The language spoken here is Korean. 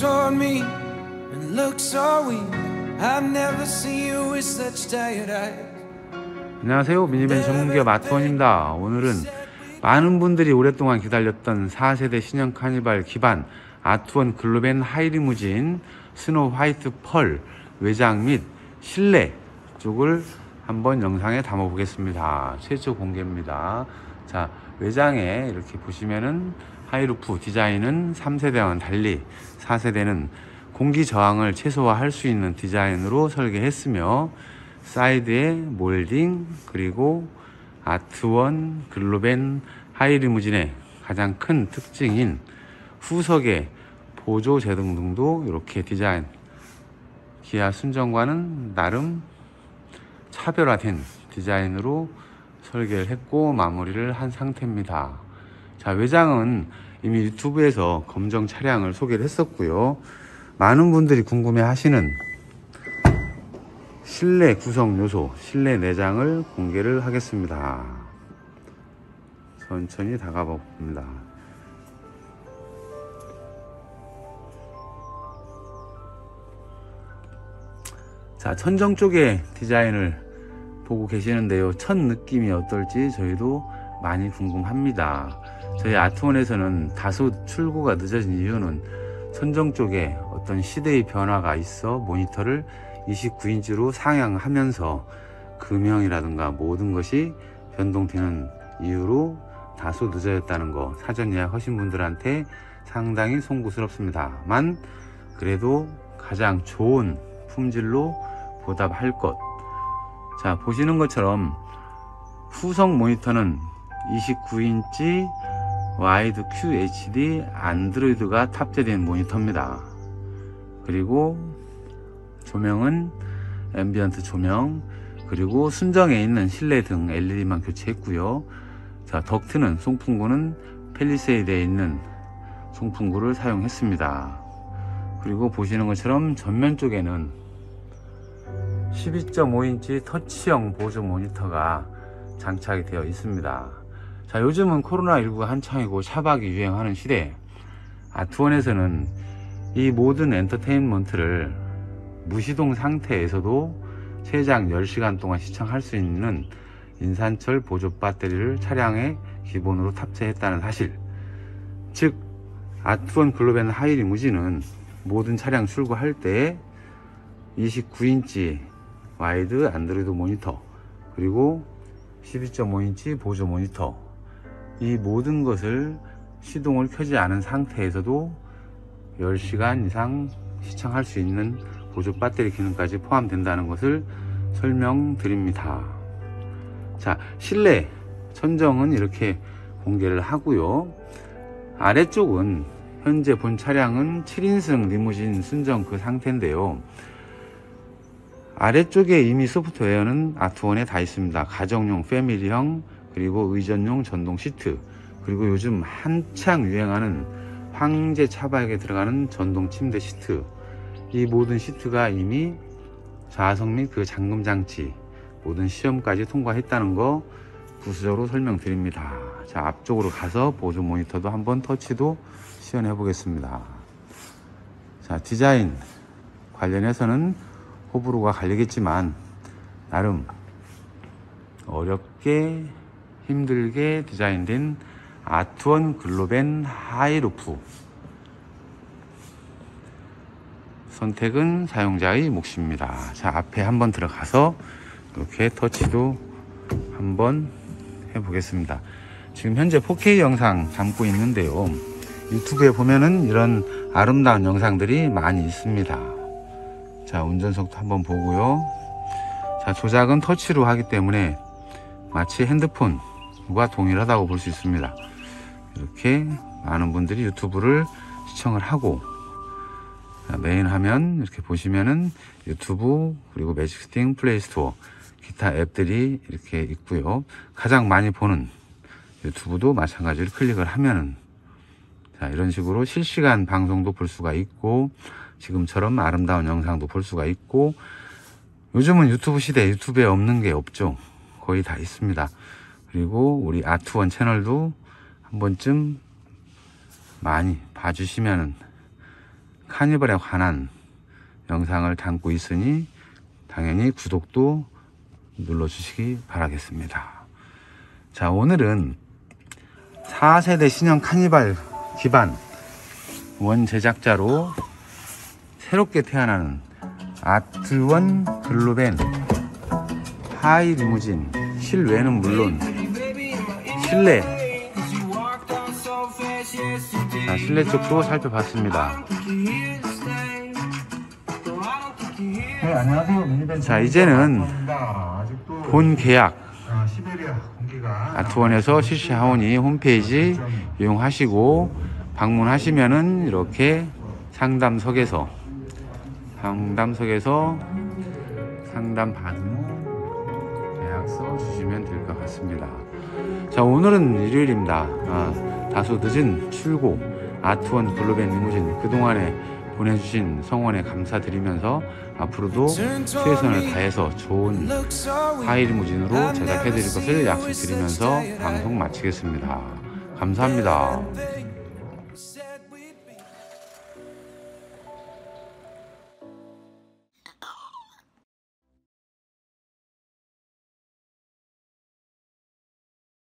toward me and look so weak. I've never seen you with such tired eyes. 안녕하세요 미니밴 전문기업 아트원입니다 오늘은 많은 분들이 오랫동안 기다렸던 4세대 신형 카니발 기반 아트원 글로벤 하이리무진 스노 화이트 펄 외장 및 실내 쪽을 한번 영상에 담아 보겠습니다 최초 공개입니다 자 외장에 이렇게 보시면은 high roof 디자인은 3세대와는 달리 4세대는 공기 저항을 최소화할 수 있는 디자인으로 설계했으며 사이드에 몰딩 그리고 아트원 글로벤 하이리무진의 가장 큰 특징인 후석의 보조 제동등도 이렇게 디자인 기아 순정과는 나름 차별화된 디자인으로 설계를 했고 마무리를 한 상태입니다 자 외장은 이미 유튜브에서 검정 차량을 소개를 했었고요 많은 분들이 궁금해 하시는 실내 구성 요소, 실내 내장을 공개를 하겠습니다. 천천히 다가가 봅니다. 자, 천정 쪽의 디자인을 보고 계시는데요. 첫 느낌이 어떨지 저희도 많이 궁금합니다. 저희 아트원에서는 다소 출고가 늦어진 이유는 천정 쪽에 어떤 시대의 변화가 있어 모니터를 29인치로 상향하면서 금형이라든가 모든 것이 변동되는 이유로 다소 늦어졌다는 거 사전 예약하신 분들한테 상당히 송구스럽습니다만 그래도 가장 좋은 품질로 보답할 것. 자, 보시는 것처럼 후석 모니터는 29인치 와이드 QHD 안드로이드가 탑재된 모니터입니다. 그리고 조명은 ambient 조명 그리고 순정에 있는 실내 등 LED만 교체했고요. 자 덕트는 송풍구는 펠리세이드에 있는 송풍구를 사용했습니다. 그리고 보시는 것처럼 전면 쪽에는 12.5인치 터치형 보조 모니터가 장착이 되어 있습니다 자 요즘은 코로나19가 한창이고 샤박이 유행하는 시대. 아트원에서는 이 모든 엔터테인먼트를 무시동 상태에서도 최장 10시간 동안 시청할 수 있는 인산철 보조 배터리를 차량에 기본으로 탑재했다는 사실. 즉 아트원 글로벤 하이리무진은 모든 차량 출고할 때 29인치 와이드 안드로이드 모니터 그리고 12.5인치 보조 모니터 이 모든 것을 시동을 켜지 않은 상태에서도 10시간 이상 시청할 수 있는 보조 배터리 기능까지 포함된다는 것을 설명드립니다. 자, 실내 천정은 이렇게 공개를 하고요. 아래쪽은 현재 본 차량은 7인승 리무진 순정 그 상태인데요. 아래쪽에 이미 소프트웨어는 아트원에 다 있습니다. 가정용 패밀리형 그리고 의전용 전동 시트 그리고 요즘 한창 유행하는 황제 차박에 들어가는 전동 침대 시트 이 모든 시트가 이미 좌석 및 그 잠금 장치 모든 시험까지 통과했다는 거 부수적으로 설명드립니다. 자 앞쪽으로 가서 보조 모니터도 한번 터치도 시연해 보겠습니다. 자 디자인 관련해서는 호불호가 갈리겠지만 나름 어렵게 힘들게 디자인된 아트원 글로벤 high roof 선택은 사용자의 몫입니다. 자, 앞에 한번 들어가서 이렇게 터치도 한번 해보겠습니다. 지금 현재 4K 영상 담고 있는데요. 유튜브에 보면은 이런 아름다운 영상들이 많이 있습니다. 자, 운전석도 한번 보고요. 자, 조작은 터치로 하기 때문에 마치 핸드폰 과 동일하다고 볼 수 있습니다. 이렇게 많은 분들이 유튜브를 시청을 하고 메인 화면 이렇게 보시면은 유튜브 그리고 매직스팅 플레이스토어 기타 앱들이 이렇게 있고요 가장 많이 보는 유튜브도 마찬가지로 클릭을 하면은 자 이런 식으로 실시간 방송도 볼 수가 있고 지금처럼 아름다운 영상도 볼 수가 있고 요즘은 유튜브 시대 유튜브에 없는 게 없죠 거의 다 있습니다. 그리고 우리 아트원 채널도 한 번쯤 많이 봐주시면은 카니발에 관한 영상을 담고 있으니 당연히 구독도 눌러주시기 바라겠습니다. 자, 오늘은 4세대 신형 카니발 기반 원 제작자로 새롭게 태어나는 아트원 글로벤 하이 리무진 실외는 물론 실내 자, 실내 쪽도 살펴봤습니다. 네, 안녕하세요. 자, 이제는 본 계약 아, 공기가 아트원에서 실시하오니 홈페이지 이용하시고 방문하시면은 이렇게 상담석에서 상담석에서 상담 받은 계약서 주시면 될 것 같습니다. 자 오늘은 일요일입니다. 아, 다소 늦은 출고 아트원 글로벤 리무진 그동안에 보내주신 성원에 감사드리면서 앞으로도 최선을 다해서 좋은 하이 리무진으로 제작해드릴 것을 약속드리면서 방송 마치겠습니다. 감사합니다.